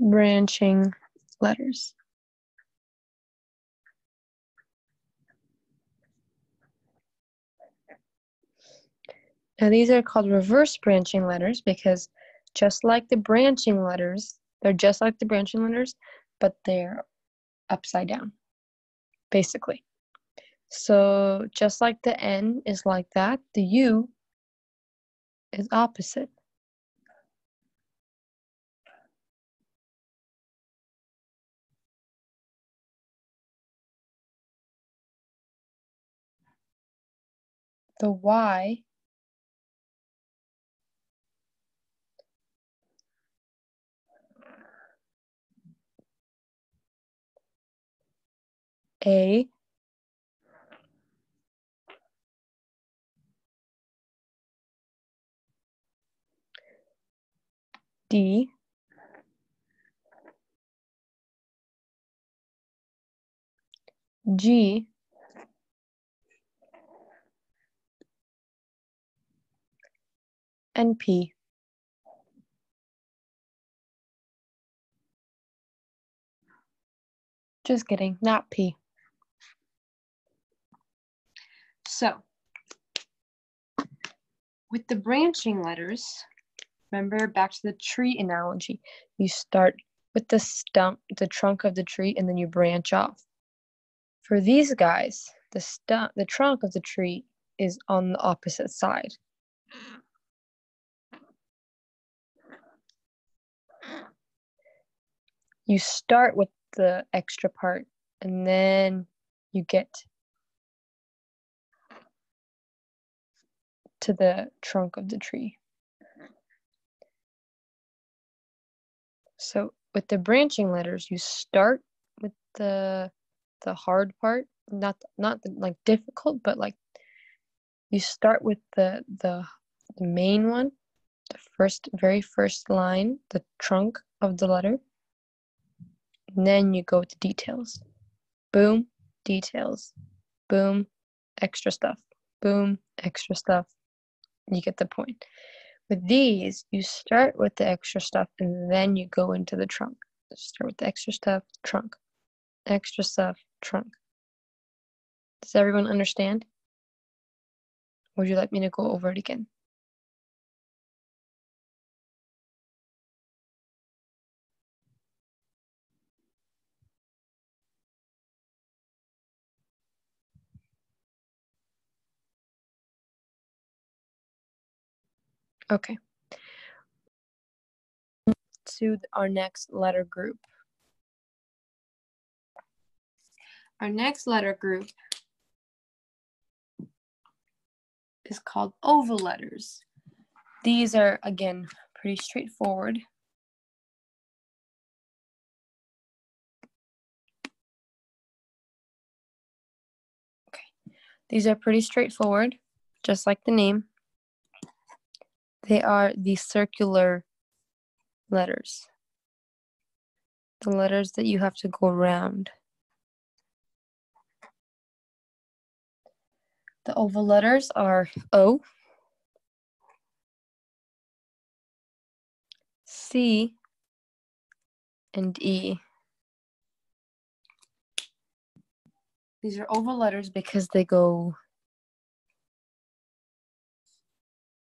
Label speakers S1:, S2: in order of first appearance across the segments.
S1: branching letters. Now these are called reverse branching letters because just like the branching letters, they're just like the branching letters, but they're upside down, basically. So just like the N is like that, the U is opposite. The Y A D G and P. Just kidding, not P. So, with the branching letters, remember back to the tree analogy, you start with the stump, the trunk of the tree, and then you branch off. For these guys, the stump, the trunk of the tree is on the opposite side. You start with the extra part and then you get to the trunk of the tree. So with the branching letters, you start with the the hard part, not not the, like difficult, but like you start with the the the main one, the first very first line, the trunk of the letter. And then you go to details. Boom, details. Boom, extra stuff. Boom, extra stuff. You get the point. With these, you start with the extra stuff and then you go into the trunk. Start with the extra stuff, trunk. Extra stuff, trunk. Does everyone understand? Would you like me to go over it again? Okay. To our next letter group. Our next letter group is called oval letters. These are, again, pretty straightforward. Okay, these are pretty straightforward, just like the name. They are the circular letters. The letters that you have to go around. The oval letters are O, C, and E. These are oval letters because they go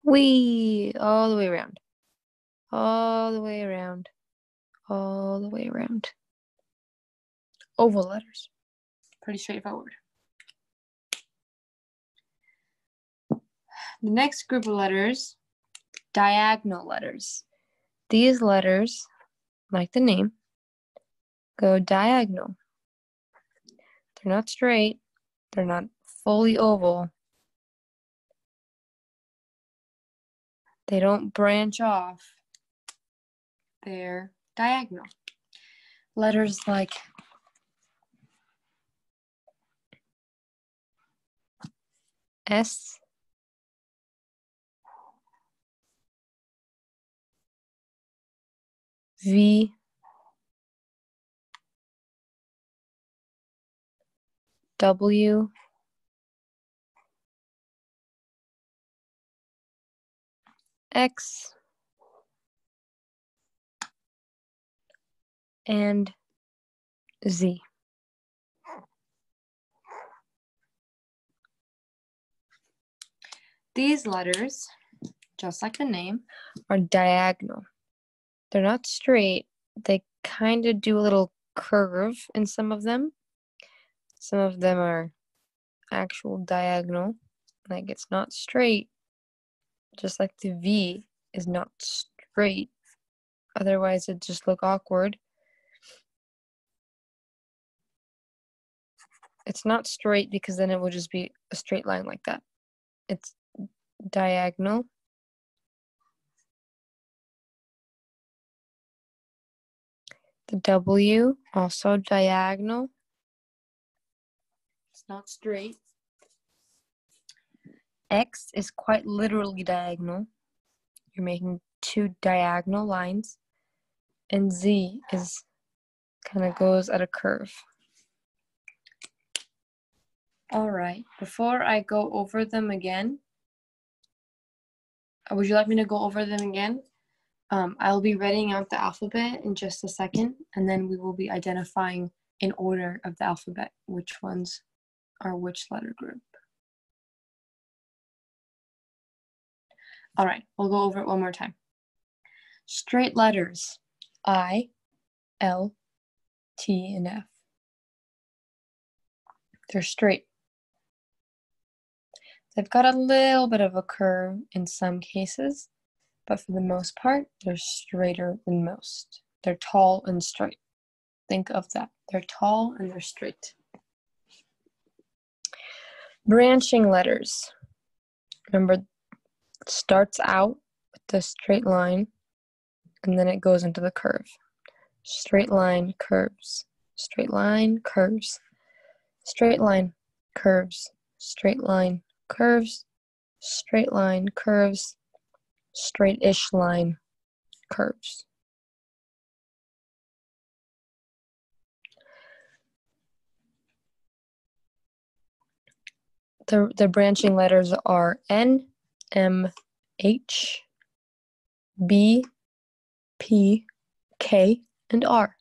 S1: we all the way around, all the way around, all the way around. Oval letters. Pretty straightforward. The next group of letters, diagonal letters. These letters, like the name, go diagonal. They're not straight, they're not fully oval. They don't branch off. They're diagonal. Letters like S V W X and Z. These letters, just like the name, are diagonal. They're not straight. They kind of do a little curve in some of them. Some of them are actual diagonal, like it's not straight, just like the V is not straight. Otherwise, it just look awkward. It's not straight because then it would just be a straight line like that. It's diagonal. The W also diagonal. It's not straight. X is quite literally diagonal. You're making two diagonal lines. And Z is kind of goes at a curve. All right, before I go over them again, uh, would you like me to go over them again? Um, I'll be reading out the alphabet in just a second, and then we will be identifying in order of the alphabet which ones are which letter group. All right, we'll go over it one more time. Straight letters I, L, T, and F. They're straight. They've got a little bit of a curve in some cases, but for the most part, they're straighter than most. They're tall and straight. Think of that. They're tall and they're straight. Branching letters. Remember, starts out with the straight line and then it goes into the curve. Straight line curves. Straight line curves. Straight line curves. Straight line curves. Straight line curves. Straight-ish line curves. The, the branching letters are N, M, H, B, P, K, and R.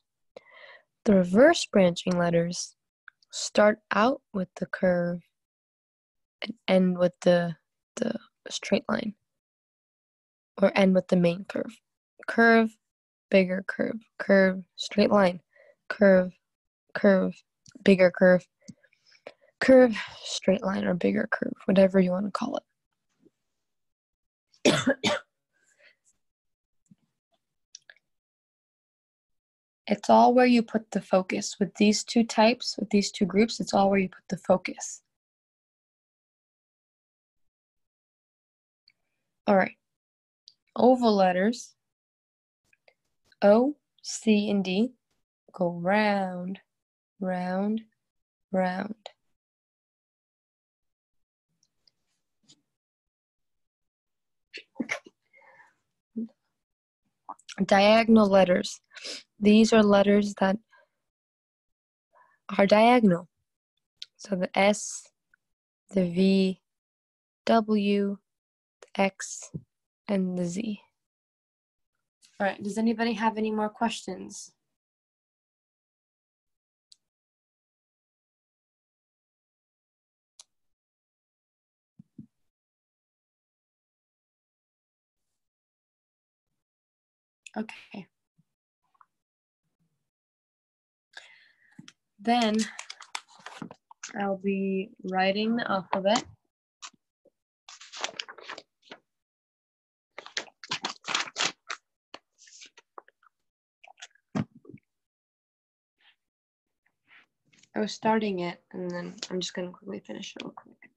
S1: The reverse branching letters start out with the curve and end with the, the straight line or end with the main curve. Curve, bigger curve, curve, straight line, curve, curve, bigger curve, curve, straight line, or bigger curve, whatever you want to call it. it's all where you put the focus. With these two types, with these two groups, it's all where you put the focus. All right. Oval letters, O, C, and D, go round, round, round. Diagonal letters. These are letters that are diagonal. So the S, the V, W, the X, and the Z. All right, does anybody have any more questions? Okay. Then I'll be writing the alphabet. I was starting it and then I'm just going to quickly finish it real quick.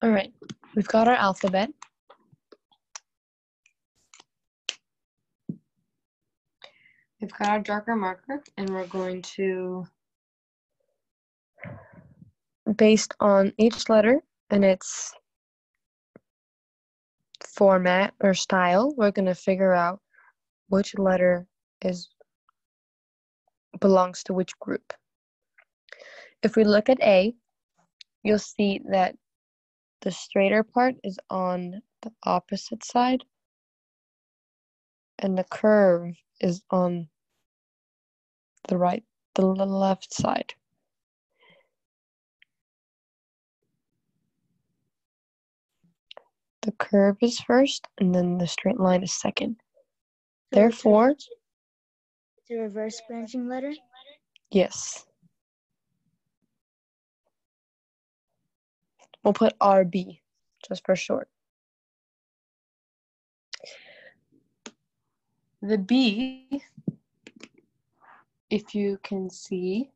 S1: All right, we've got our alphabet. We've got our darker marker, and we're going to, based on each letter and its format or style, we're going to figure out which letter is belongs to which group. If we look at A, you'll see that the straighter part is on the opposite side and the curve is on the right, the left side. The curve is first and then the straight line is second. Therefore,
S2: The reverse branching letter?
S1: yes. We'll put RB just for short. The B, if you can see,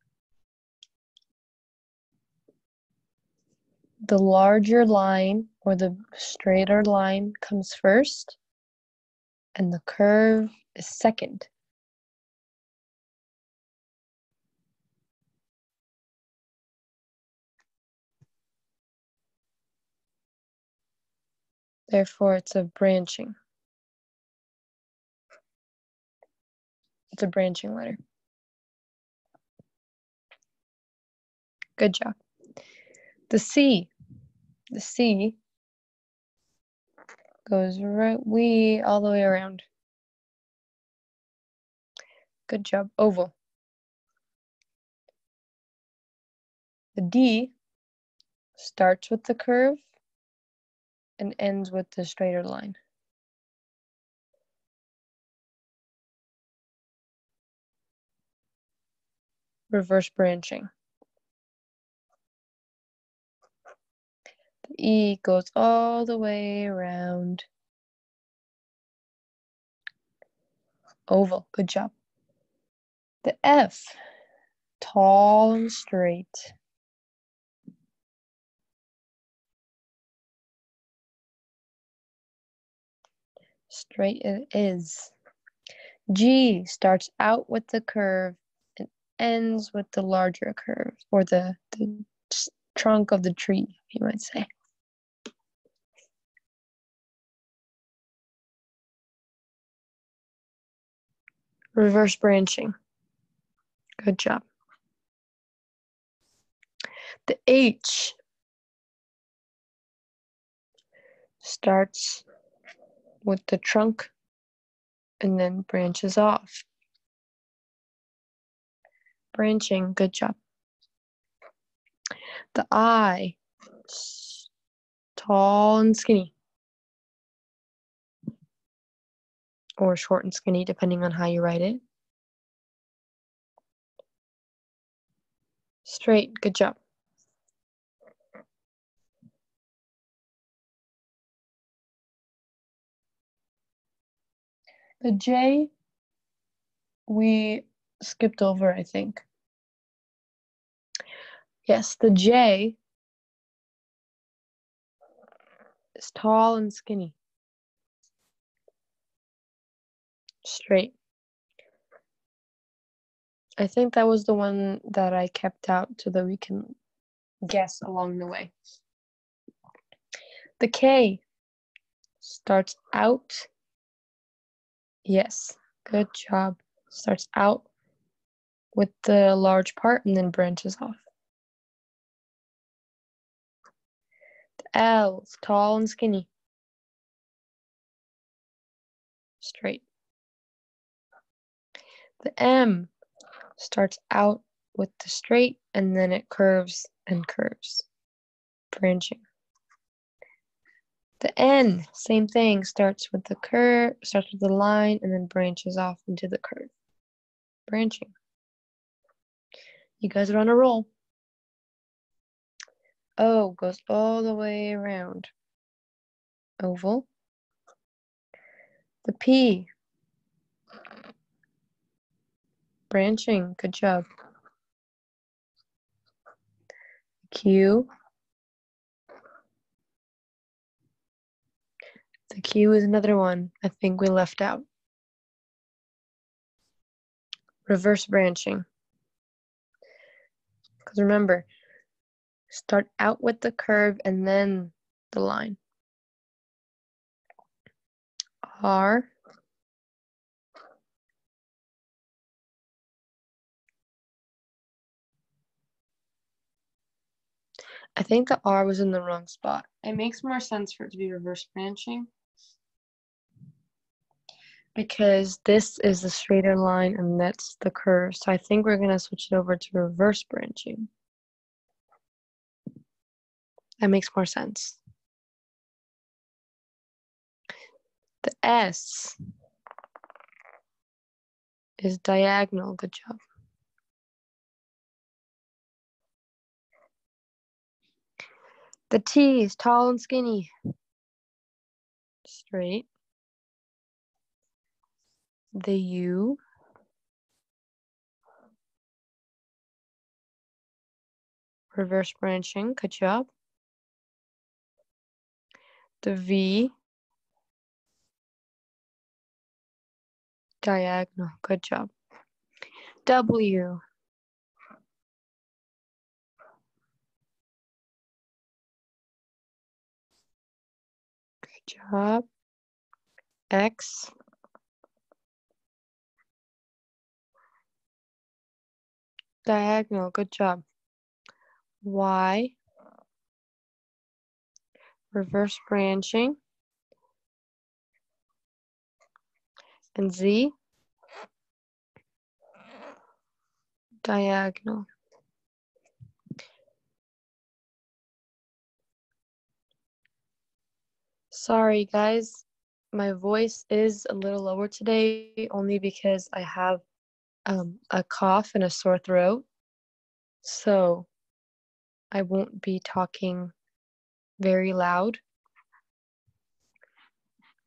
S1: the larger line or the straighter line comes first and the curve is second. Therefore, it's a branching. It's a branching letter. Good job. The C. The C goes right all the way around. Good job. Oval. The D starts with the curve and ends with the straighter line. Reverse branching. The E goes all the way around. Oval, good job. The F, tall and straight. Straight it is. G starts out with the curve and ends with the larger curve, or the, the trunk of the tree, you might say. Reverse branching. Good job. The H starts with the trunk and then branches off. Branching, good job. The s- tall and skinny. Or short and skinny, depending on how you write it. Straight, good job. The J, we skipped over, I think. Yes, the J is tall and skinny. Straight. I think that was the one that I kept out so that we can guess along the way. The K starts out. Yes, good job. Starts out with the large part and then branches off. The L is tall and skinny. Straight. The M starts out with the straight and then it curves and curves, branching. The N, same thing, starts with the curve, starts with the line and then branches off into the curve, branching. You guys are on a roll. O goes all the way around. Oval. The P. Branching, good job. Q. The Q is another one I think we left out. Reverse branching. Because remember, start out with the curve and then the line. R I think the R was in the wrong spot. It makes more sense for it to be reverse branching because this is the straighter line and that's the curve. So I think we're going to switch it over to reverse branching. That makes more sense. The S is diagonal. Good job. The T is tall and skinny. Straight. The U reverse branching, good job. The V diagonal, good job. W good job. X. Diagonal, good job. Y. Reverse branching. And Z. Diagonal. Sorry, guys. My voice is a little lower today only because I have um, a cough and a sore throat. So I won't be talking very loud.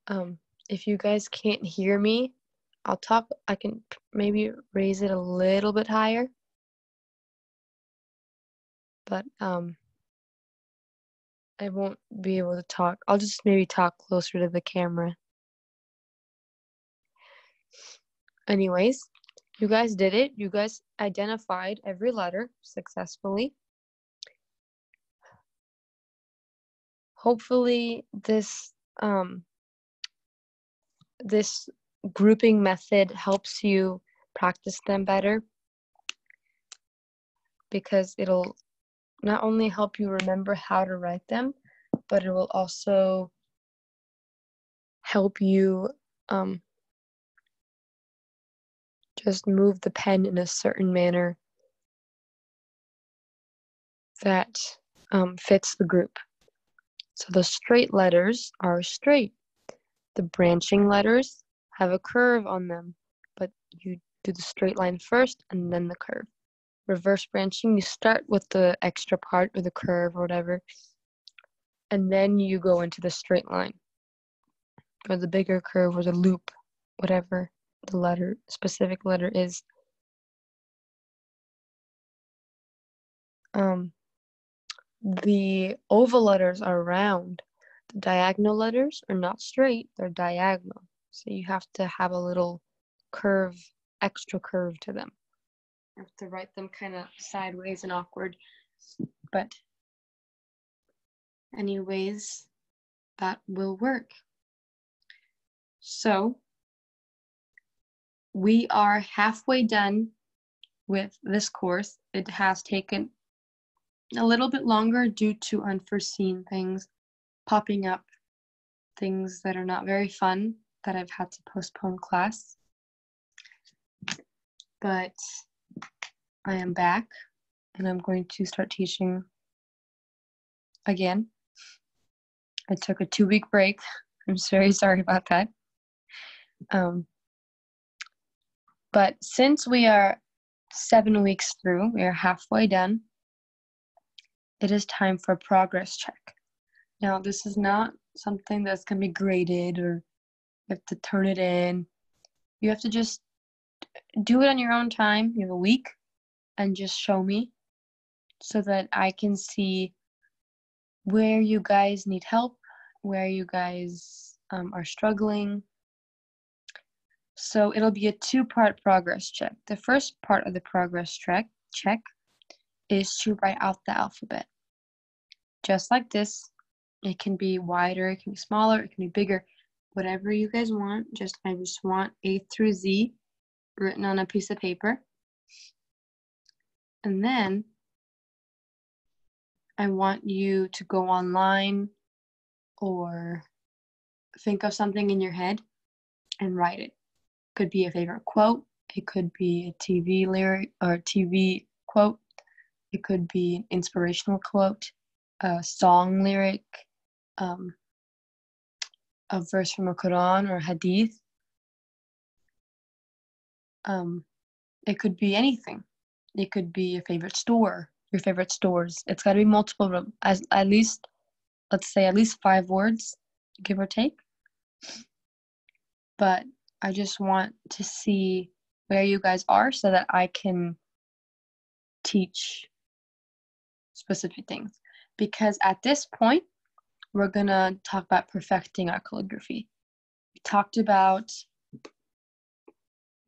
S1: Um, if you guys can't hear me, I'll talk. I can maybe raise it a little bit higher. But um, I won't be able to talk. I'll just maybe talk closer to the camera. Anyways, you guys did it. You guys identified every letter successfully. Hopefully this um, this grouping method helps you practice them better because it'll not only help you remember how to write them, but it will also help you um, just move the pen in a certain manner that um, fits the group. So the straight letters are straight. The branching letters have a curve on them, but you do the straight line first and then the curve reverse branching, you start with the extra part or the curve or whatever, and then you go into the straight line or the bigger curve or the loop, whatever the letter, specific letter is. Um, the oval letters are round. The diagonal letters are not straight, they're diagonal. So you have to have a little curve, extra curve to them. I have to write them kind of sideways and awkward. But anyways, that will work. So we are halfway done with this course. It has taken a little bit longer due to unforeseen things popping up, things that are not very fun that I've had to postpone class. But I am back and I'm going to start teaching again. I took a two week break. I'm very sorry about that. Um, but since we are seven weeks through, we are halfway done, it is time for a progress check. Now, this is not something that's going to be graded or you have to turn it in. You have to just do it on your own time. You have a week and just show me so that I can see where you guys need help, where you guys um, are struggling. So it'll be a two-part progress check. The first part of the progress check check is to write out the alphabet. Just like this, it can be wider, it can be smaller, it can be bigger, whatever you guys want. Just I just want A through Z written on a piece of paper. And then I want you to go online or think of something in your head and write it. Could be a favorite quote, it could be a TV lyric or TV quote, it could be an inspirational quote, a song lyric, um, a verse from a Quran or Hadith. Um, it could be anything. It could be your favorite store, your favorite stores. It's got to be multiple, as at least, let's say at least five words, give or take. But I just want to see where you guys are so that I can teach specific things. Because at this point, we're going to talk about perfecting our calligraphy. We talked about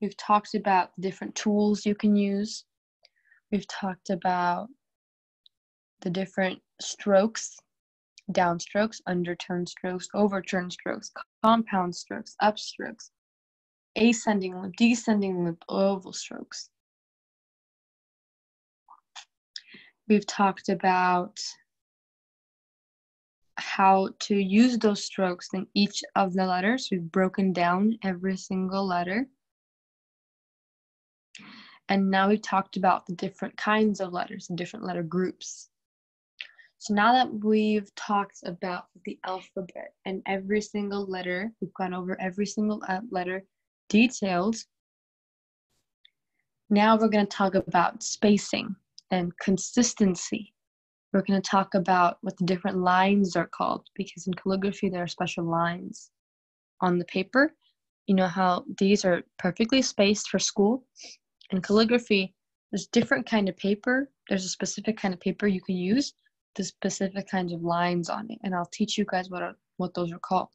S1: we've talked about the different tools you can use. We've talked about the different strokes, downstrokes, underturn strokes, overturn strokes, compound strokes, upstrokes, ascending loop, descending loop, oval strokes. We've talked about how to use those strokes in each of the letters. We've broken down every single letter. And now we've talked about the different kinds of letters and different letter groups. So now that we've talked about the alphabet and every single letter, we've gone over every single letter detailed. Now we're going to talk about spacing and consistency. We're going to talk about what the different lines are called because in calligraphy there are special lines on the paper. You know how these are perfectly spaced for school. In calligraphy, there's different kind of paper. There's a specific kind of paper you can use, the specific kinds of lines on it, and I'll teach you guys what are, what those are called.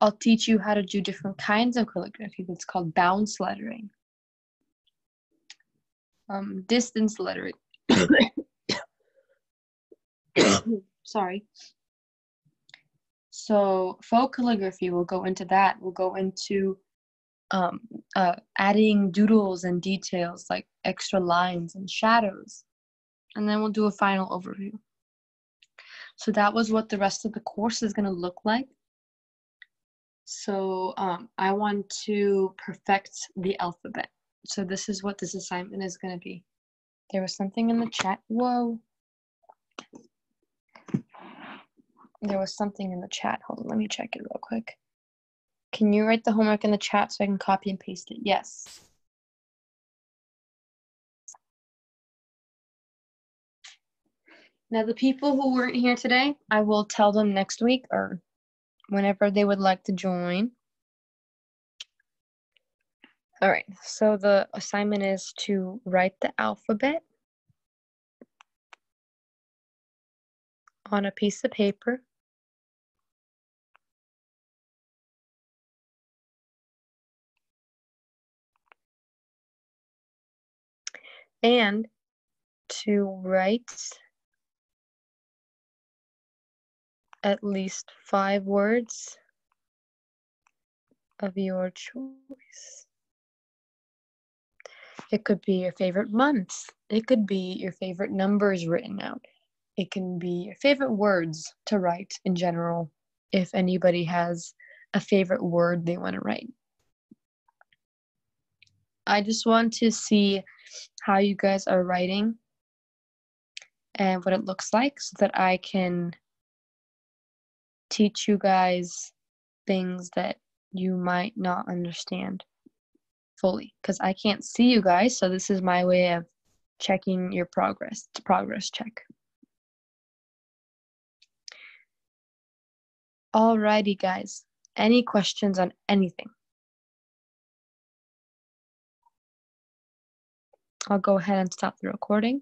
S1: I'll teach you how to do different kinds of calligraphy. That's called bounce lettering um, distance lettering. Sorry. So faux calligraphy we'll go into that. We'll go into um, uh, adding doodles and details like extra lines and shadows. And then we'll do a final overview. So that was what the rest of the course is going to look like. So um, I want to perfect the alphabet so this is what this assignment is going to be. There was something in the chat. Whoa. There was something in the chat. Hold on, let me check it real quick. Can you write the homework in the chat so I can copy and paste it? Yes. Now, the people who weren't here today, I will tell them next week or whenever they would like to join. All right, so the assignment is to write the alphabet on a piece of paper. And to write at least five words of your choice. It could be your favorite months. It could be your favorite numbers written out. It can be your favorite words to write in general, if anybody has a favorite word they want to write. I just want to see how you guys are writing and what it looks like so that I can teach you guys things that you might not understand fully because I can't see you guys. So this is my way of checking your progress to progress check. Alrighty, guys. Any questions on anything? I'll go ahead and stop the recording.